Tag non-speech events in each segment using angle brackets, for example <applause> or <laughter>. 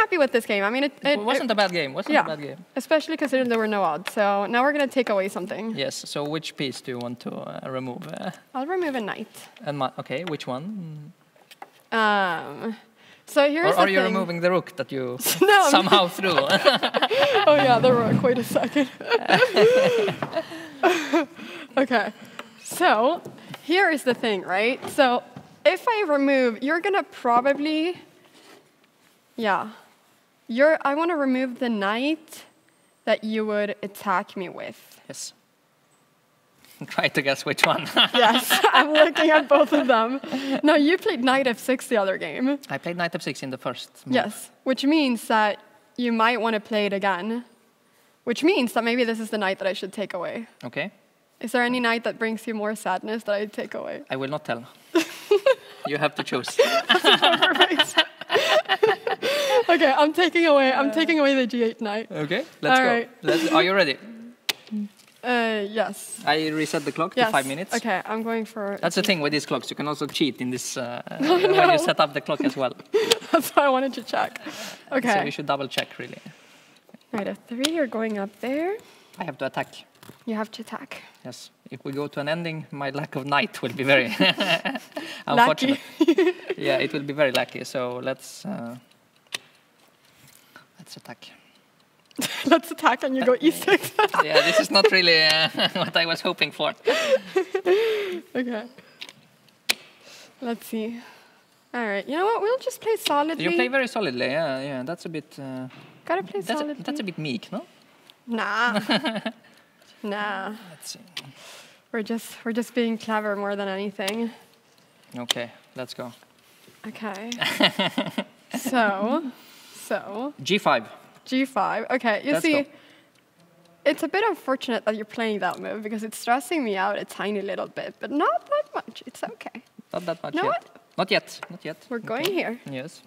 happy with this game. I mean, it, it, It wasn't a bad game. Wasn't yeah, a bad game. especially considering there were no odds. So now we're gonna take away something. Yes. So which piece do you want to uh, remove? Uh, I'll remove a knight. and my, okay, which one? Um, so here's Or the are you thing. removing the rook that you <laughs> No, somehow threw? <laughs> <laughs> oh yeah, there were. Wait a second. okay, so here is the thing, right? So if I remove, you're gonna probably, yeah, you're. I want to remove the knight that you would attack me with. yes. <laughs> Try to guess which one. <laughs> Yes, I'm looking at both of them. No, you played knight f6 the other game. I played knight f6 in the first. move. Yes, which means that you might want to play it again. Which means that maybe this is the knight that I should take away. Okay. Is there any knight that brings you more sadness that I take away? I will not tell. <laughs> you have to choose. Okay, I'm taking away. I'm taking away the G8 knight. Okay. Let's All go. right. Let's, are you ready? <laughs> Uh, yes. I reset the clock Yes. to five minutes. Okay, I'm going for. That's the thing with these clocks. You can also cheat in this uh, <laughs> when you set up the clock as well. <laughs> That's why I wanted to check. Okay. So you should double check really. Right, a three. You're going up there. I have to attack. You have to attack. Yes. If we go to an ending, my lack of knight will be very unfortunate. Yeah, it will be very lucky. So let's uh, let's attack. Let's <laughs> attack and you go <laughs> E e6. yeah, this is not really uh, <laughs> what I was hoping for. okay. Let's see. All right. You know what? We'll just play solidly. You play very solidly. Yeah, yeah. That's a bit. Uh, Gotta play that's a, solidly. that's a bit meek, no? Nah. nah. Let's see. We're just we're just being clever more than anything. Okay, let's go. Okay. so, so G5. G5. Okay, you Let's see, go. it's a bit unfortunate that you're playing that move because it's stressing me out a tiny little bit, but not that much. It's okay. Not that much Know yet. what? Not yet. Not yet. We're going here. Yes.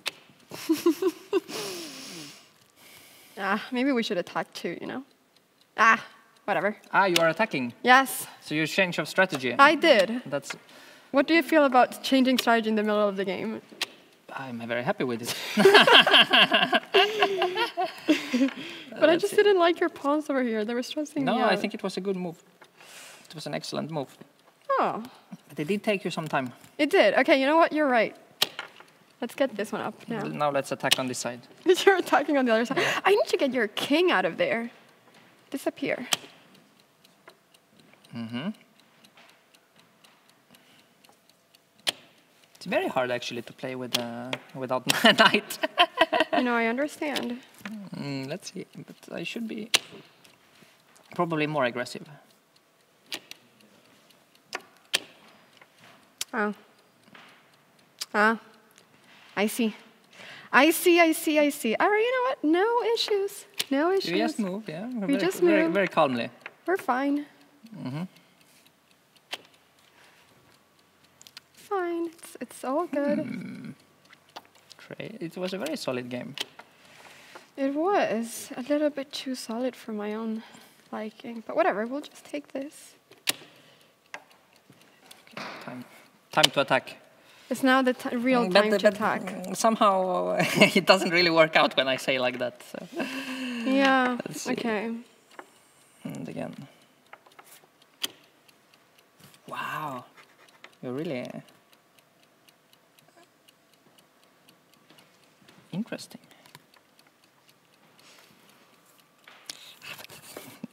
<laughs> Ah, maybe we should attack too. You know. Ah, whatever. Ah, you are attacking. Yes, So you change of strategy. I did. That's. What do you feel about changing strategy in the middle of the game? I'm very happy with it. <laughs> But I just didn't like your pawns over here. They were stressing me out. No. I think it was a good move. It was an excellent move. Oh, But it did take you some time. it did. Okay, you know what? You're right. Let's get this one up now. Now let's attack on this side. <laughs> You're attacking on the other side. I need to get your king out of there. Disappear. It's very hard actually to play with uh, without <laughs> knight. You know, I understand. Mm, let's see, but I should be probably more aggressive. Oh. Ah. I see. I see, I see, I see. All right, you know what? No issues. No issues. You just move, yeah. We very, just very, move. very calmly. We're fine. Fine. It's, it's all good. Trey, it was a very solid game. It was a little bit too solid for my own liking. But whatever, we'll just take this. Time, time to attack. It's now the t- real Mm, time but- to but, attack. mm, Somehow uh, <laughs> it doesn't really work out when I say like that. So. Yeah, <laughs> okay. And again. Wow. You're really uh, interesting.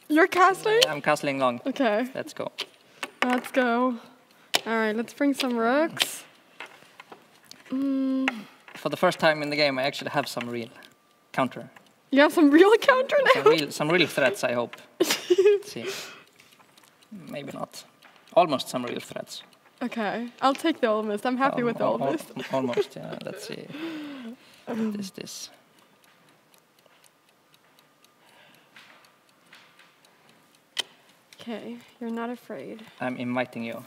You're casting? I'm castling long. Okay, Let's go. let's go. All right, let's bring some rooks. Mm, For the first time in the game, I actually have some real counter. you have some real counter Some now? real, some real threats, I hope. <laughs> See. Maybe not. Almost some real threats. Okay, I'll take the almost. I'm happy Al- with the al- almost. Almost, yeah. Let's see. <laughs> What is this? Okay, you're not afraid. I'm inviting you.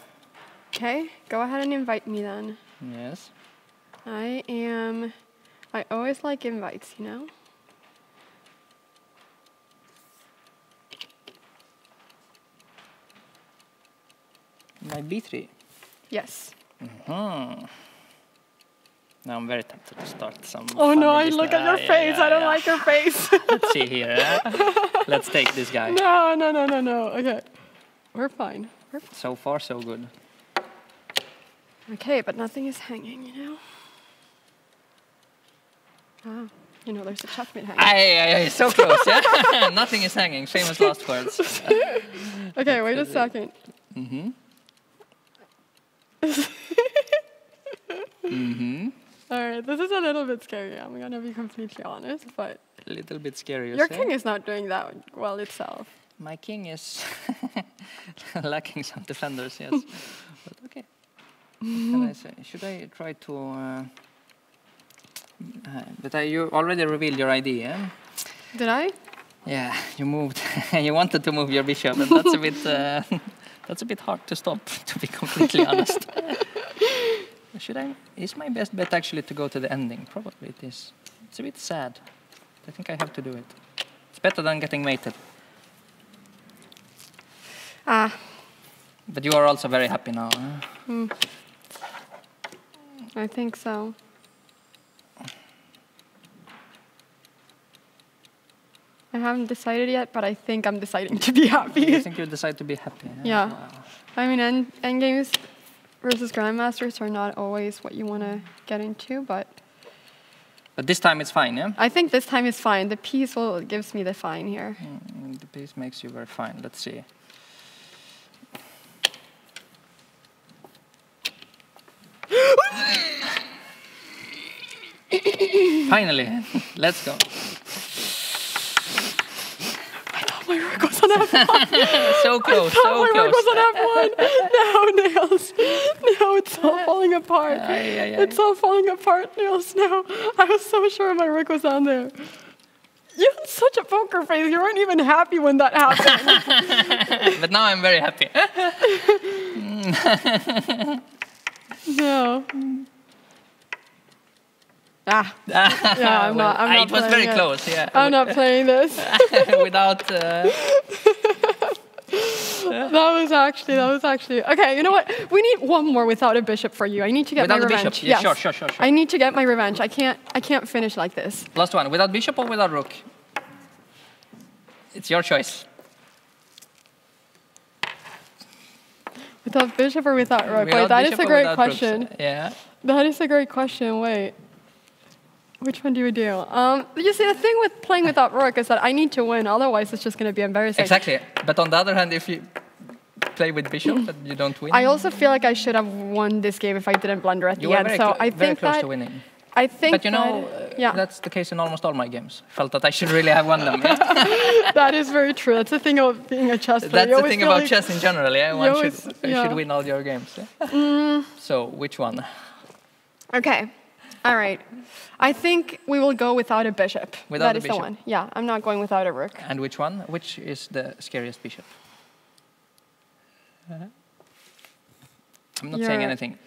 Okay, go ahead and invite me then. Yes. I am. I always like invites, you know? My B3. Yes. Hmm. Now I'm very tempted to start some. Oh no, I look at your face. yeah, I don't yeah. like your face. <laughs> Let's see here. <laughs> Let's take this guy. no, no, no, no, no. Okay. We're fine. We're fine. So far, so good. Okay, but nothing is hanging, you know? Ah, you know, there's a checkmate hanging. Aye, aye, aye, so close, yeah? <laughs> Nothing is hanging, same as last words. Okay, wait a second. Mm-hmm. mm-hmm. All right, this is a little bit scary. I'm gonna be completely honest, but A little bit scary, your king is not doing that well itself. My king is <laughs> lacking some defenders, yes. <laughs> but okay. Can I say, should I try to... Uh, uh, but I, you already revealed your idea. Did I? Yeah, you moved. <laughs> you wanted to move your bishop, and that's a bit. Uh, that's a bit hard to stop, to be completely honest. Should I? Is my best bet actually to go to the ending? Probably it is. It's a bit sad. I think I have to do it. It's better than getting mated. Ah, But you are also very happy now. huh? I think so. I haven't decided yet, but I think I'm deciding to be <laughs> happy. I think you decide to be happy. huh? Yeah. Wow. I mean, end, end games versus grandmasters are not always what you want to get into, but But this time it's fine, yeah. I think this time is fine. The piece will gives me the fine here. Mm, the piece makes you very fine. Let's see. <gasps> Finally, <laughs> let's go. My rook was on <laughs> F1. So close, Oh, so my close. was on F1. No, Nils. No, it's all falling apart. It's all falling apart, Nils. No, I was so sure my rook was on there. You had such a poker face. You weren't even happy when that happened. <laughs> But now I'm very happy. <laughs> no. Ah, <laughs> yeah, I'm not. I'm not it was very it. close, yeah. I'm not <laughs> playing this. <laughs> Without. Uh, That was actually, that was actually. Okay, you know what? We need one more without a bishop for you. I need to get Without my revenge. bishop? Yeah, sure, sure, sure, sure. I need to get my revenge. I can't, I can't finish like this. last one. Without bishop or without rook? It's your choice. Without bishop or without rook? Without Wait, that is a great without rooks? question. Yeah. That is a great question. Wait. Which one do we do? Um, you see, the thing with playing without rook is that I need to win, otherwise it's just going to be embarrassing. Exactly. But on the other hand, if you play with bishop and you don't win, <laughs> I also feel like I should have won this game if I didn't blunder at you the end. very, So clo- I very think close that to winning. I think But you that, know, uh, yeah, that's the case in almost all my games. Felt that I should really have won them. yeah? <laughs> that is very true. That's the thing of being a chess player. That's You the thing about like- chess in general. Yeah, <laughs> you one always- should yeah. should win all your games. Yeah? So which one? Okay. All right. I think we will go without a bishop. Without That a is the one. Yeah, I'm not going without a rook. And which one? Which is the scariest bishop? Uh-huh. I'm not saying anything.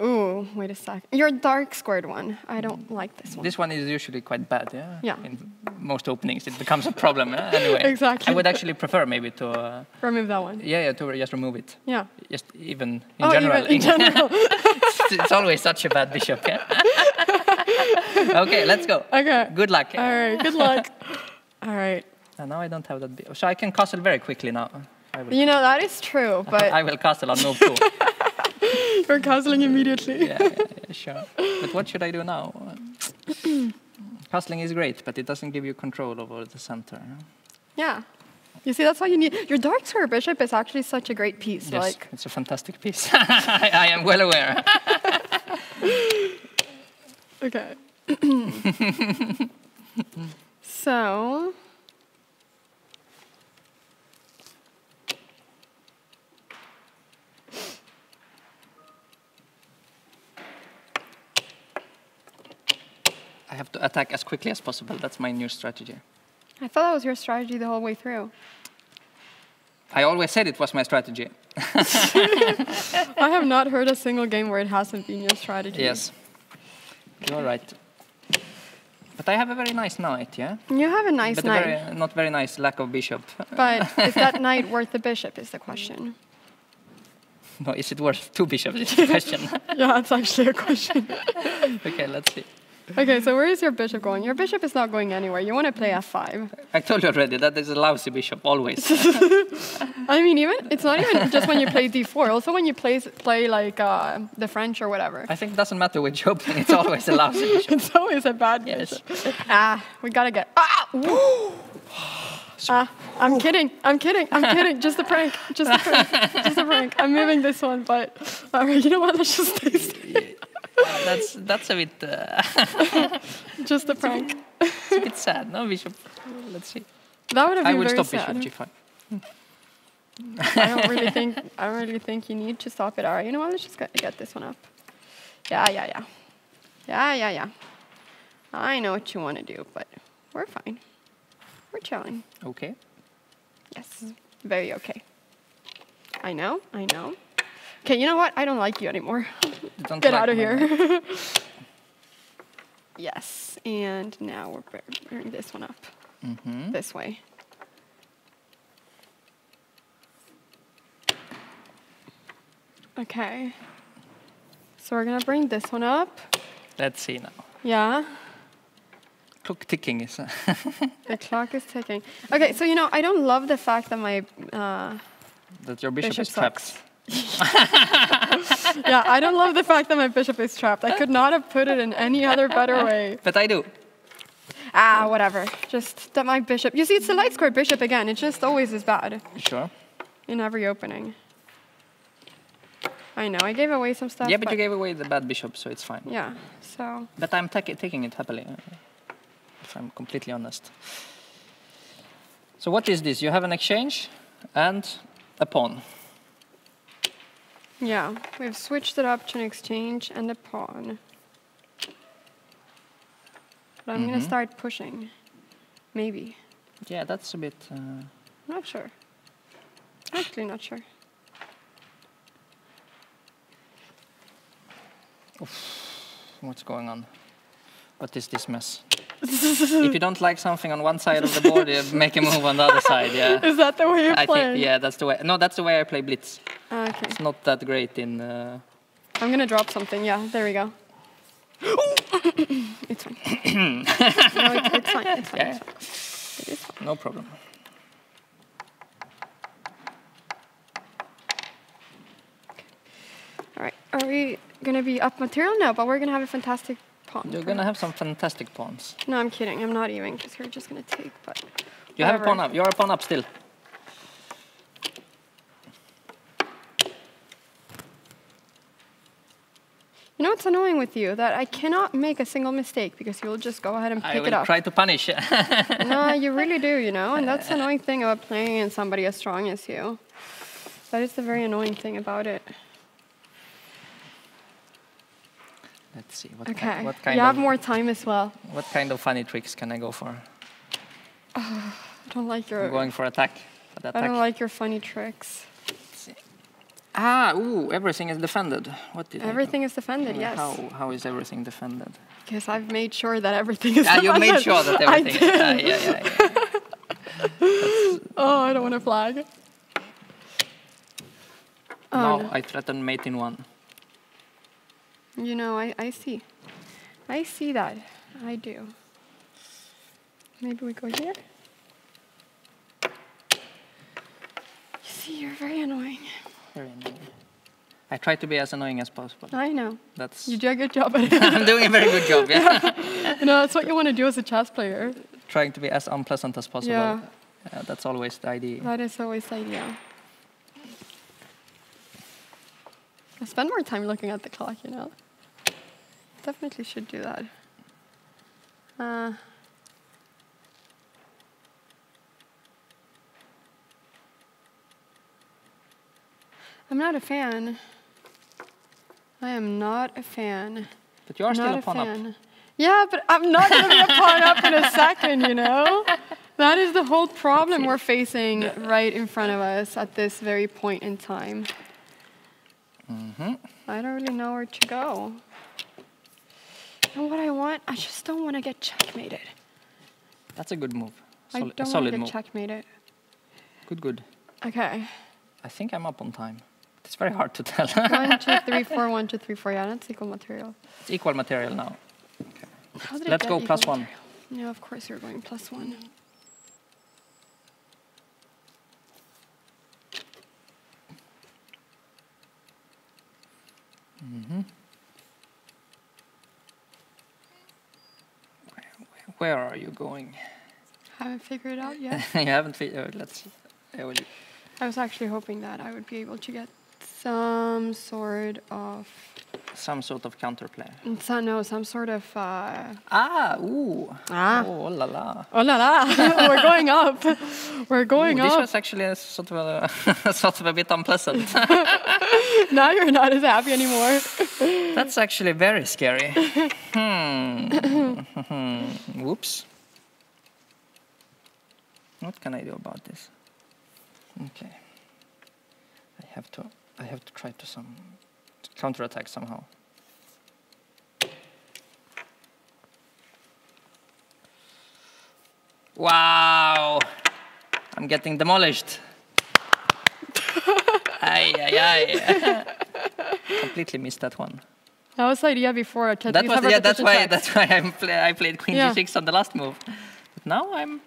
Ooh, wait a sec. Your dark squared one. I don't like this one. This one is usually quite bad. Yeah. Yeah. In most openings, it becomes a problem. yeah? <laughs> Anyway. Exactly. I would actually prefer maybe to. Uh, Remove that one. yeah, yeah, to just remove it. Yeah. Just even in oh, general. even in general. <laughs> it's, it's always such a bad bishop. Yeah. <laughs> okay, let's go. okay. Good luck. All right. Good luck. All right. And now I don't have that. bi- So I can castle very quickly now. You know that is true, but I will castle on move two. <laughs> you're castling immediately. yeah, yeah, yeah, sure. But what should I do now? <clears throat> Castling is great, but it doesn't give you control over the center. Yeah. You see, that's why you need your dark square bishop is actually such a great piece. Yes, Like, it's a fantastic piece. I, <laughs> I am well aware. <laughs> okay. <clears throat> so. I have to attack as quickly as possible. That's my new strategy. I thought that was your strategy the whole way through. I always said it was my strategy. <laughs> I have not heard a single game where it hasn't been your strategy. Yes, you are right. But I have a very nice knight, yeah? You have a nice but knight. a very, not very nice lack of bishop. But <laughs> is that knight worth the bishop? Is the question. No, is it worth two bishops? Is the <laughs> question. Yeah, it's actually a question. okay, let's see. Okay, so where is your bishop going? Your bishop is not going anywhere. You want to play f5. I told you already that is a lousy bishop always. <laughs> I mean, even it's not even just when you play d4. Also, when you play play like uh, the French or whatever. I think it doesn't matter which opening. It's always a lousy <laughs> bishop. It's always a bad Yes. bishop. Ah, we gotta get. Ah, woo. ah, I'm kidding. I'm kidding. I'm kidding. Just a prank. Just a prank. Just a prank. I'm moving this one, but all right. You know what? Let's just stay. safe. That's that's a bit uh, <laughs> Just a prank. it's a bit sad. No bishop. Let's see. That would have I been will very stop sad. bishop g5. I don't really think. I don't really think you need to stop it. All right. You know what? Let's just get, get this one up. Yeah, yeah, yeah. Yeah, yeah, yeah. I know what you want to do, but we're fine. We're chilling. Okay. Yes, very okay. I know, I know. Okay, you know what? I don't like you anymore. Don't Get out of here. <laughs> yes, and now we're bear- bearing this one up Mhm. this way. Okay. So we're gonna bring this one up. Let's see now. Yeah, Clock ticking is. <laughs> The clock is ticking. Okay, so you know, I don't love the fact that my uh, that your bishop, Bishop is trapped. Sucks. <laughs> yeah, I don't love the fact that my bishop is trapped. I could not have put it in any other better <laughs> way. But I do. Ah, whatever. Just that my bishop. You see, it's the light square bishop again. It just always is bad Sure. in every opening. I know, I gave away some stuff. yeah, but you gave away the bad bishop, so it's fine. Yeah, so. But I'm taking it happily, uh, if I'm completely honest. So what is this? You have an exchange and a pawn. Yeah, we've switched it up to an exchange and a pawn. But I'm gonna Mhm. start pushing. Maybe. Yeah, that's a bit. Uh, not sure. Actually, not sure. what's going on? What is this mess? <laughs> if you don't like something on one side of the board, you make a move on the other side. Yeah. <laughs> Is that the way playing? think yeah, that's the way. No, that's the way I play blitz. Okay. It's not that great in. Uh, I'm gonna drop something. Yeah, there we go. <gasps> it's fine. <coughs> no, it's, it's fine. It's fine. yeah, It is fine. no problem. All right. Are we gonna be up material? No, but we're gonna have a fantastic pawn. You're gonna have some fantastic pawns. No, I'm kidding. I'm not even because you're just gonna take. But You have a pawn up. You're a pawn up still. What's annoying with you? That I cannot make a single mistake because you'll just go ahead and pick it up. I try to punish. <laughs> no, you really do. You know, and that's the annoying thing about playing against somebody as strong as you. That is the very annoying thing about it. Let's see. What, Okay. ki- what kind you have more time as well. what kind of funny tricks can I go for? <sighs> I don't like your. I'm going for attack. For I attack. don't like your funny tricks. Ah, ooh, everything is defended. What did Everything is defended, Uh, yes. How how is everything defended? Because I've made sure that everything is Ah, you defended. made sure that <laughs> everything. I did. Ah, yeah, yeah, yeah. <laughs> Oh, I don't want to flag. Oh, now no. I threaten mate in one. You know, I, I see. I see that. I do. Maybe we go here? You see, you're very annoying. Very annoying. I try to be as annoying as possible. I know. That's. You do a good job at <laughs> it. I'm doing a very good job. Yeah. <laughs> you know, that's what you want to do as a chess player. Trying to be as unpleasant as possible. Yeah. Uh, that's always the idea. That is always the idea. I spend more time looking at the clock, you know. Definitely should do that. Uh, not a fan. I am not a fan. But you are still not a pawn up. fan. Yeah, but I'm not going to be a pawn up in a <laughs> second, you know? That is the whole problem we're facing right in front of us at this very point in time. hmm I don't really know where to go. And what I want, I just don't want to get checkmated. That's a good move. I Sol- a don't want to get move. checkmated. Good, good. Okay. I think I'm up on time. It's very hard to tell. one, two, <laughs> three, four, one, two, three, four. Yeah, that's equal material. it's equal material now. It Let's go plus one. material? Yeah, of course you're going plus one. Mm -hmm. Where are you going? Haven't figured it out <laughs> yet. you haven't figured. Let's. I will. I was actually hoping that I would be able to get some sort of, Some sort of counterplay. so, no, some sort of. Uh, Ah, ooh. Ah. Oh la la. oh la la! <laughs> <laughs> We're going up. We're going Ooh, this up. was actually a sort of a, <laughs> sort of a bit unpleasant. Now you're not as happy anymore. That's actually very scary. hmm. Whoops. What can I do about this? Okay. I have to. I have to try to some to counterattack somehow. Wow! I'm getting demolished. <laughs> ay, ay, ay. Completely missed that one. That was the idea before. That was yeah. That's why that's why I'm play, I played queen Yeah. g6 on the last move. But now I'm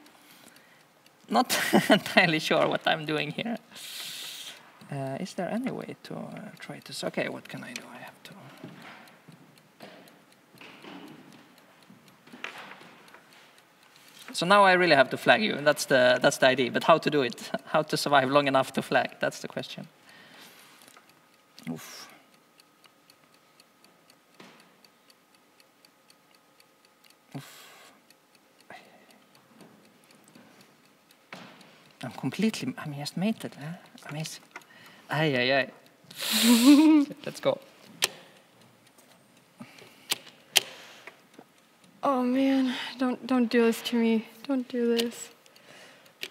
not <laughs> entirely sure what I'm doing here. Uh, is there any way to uh, try to? s- Okay, what can I do? I have to. So now I really have to flag you. That's the that's the idea. But how to do it? How to survive long enough to flag? That's the question. Oof. I'm completely, I'm just mated. Huh? Amazing. Ay, ay, ay. Let's go. Oh man, don't don't do this to me. Don't do this.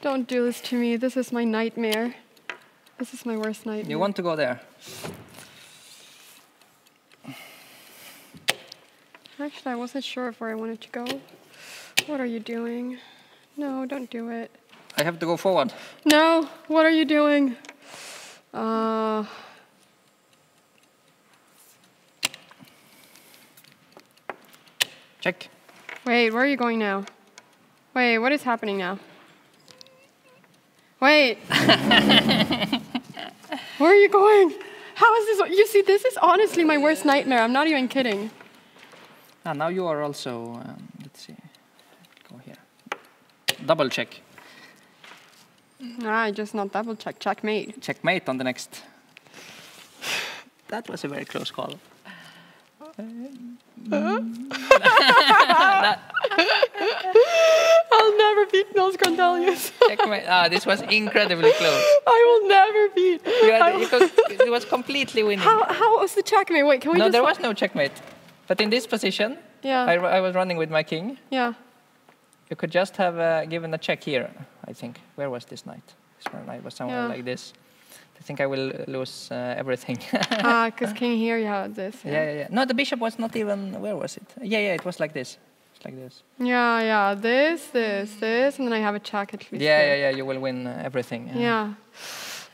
Don't do this to me. This is my nightmare. This is my worst nightmare. You want to go there? Actually, I wasn't sure of where I wanted to go. What are you doing? No, don't do it. I have to go forward. No, what are you doing? Uh, Check. wait, where are you going now? Wait, what is happening now? Wait. <laughs> where are you going? How is this? You see, this is honestly my worst nightmare. I'm not even kidding. Ah, now you are also, um, let's see. Go here. Double check. I just not double check. Checkmate. Checkmate on the next. That was a very close call. <laughs> I'll never beat Nils Grandelius. Checkmate. Ah, this was incredibly close. I will never beat. You had, because it was completely winning. how, how was the checkmate? Wait, can we No, just. there was no checkmate. But in this position, Yeah. I, I was running with my king. yeah. You could just have uh, given a check here, I think. Where was this knight? This one knight was somewhere Yeah. like this. I think I will uh, lose uh, everything. Ah, because King <laughs> here you have this. yeah, yeah, yeah. No, the bishop was not even. Where was it? Yeah, yeah, it was like this. It's like this. Yeah, yeah. This, this, this, and then I have a check at least. Yeah, here. yeah, yeah. You will win uh, everything. Yeah.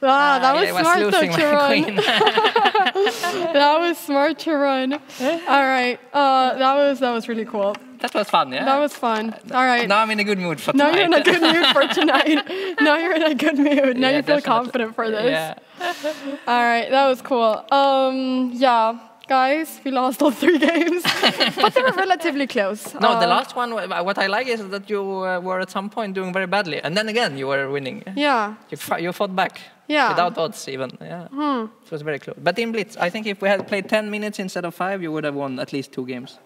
Ah, that yeah, was was smart though to run. <laughs> <laughs> that was smart to run. All right. Uh, that was that was really cool. that was fun, yeah. That was fun. All right. Now I'm in a good mood for Now tonight. you're in a good mood for <laughs> tonight. now you're in a good mood. Now Yeah, you feel definitely. confident for this. Yeah. All right, that was cool. Um, yeah, guys, we lost all three games, but they were relatively close. No, the Uh, last one. What I like is that you uh, were at some point doing very badly, and then again you were winning. Yeah, You, you fought back. Yeah. Without odds, even. Yeah. Hmm. It was very close. But in Blitz, I think if we had played 10 minutes instead of five, you would have won at least two games.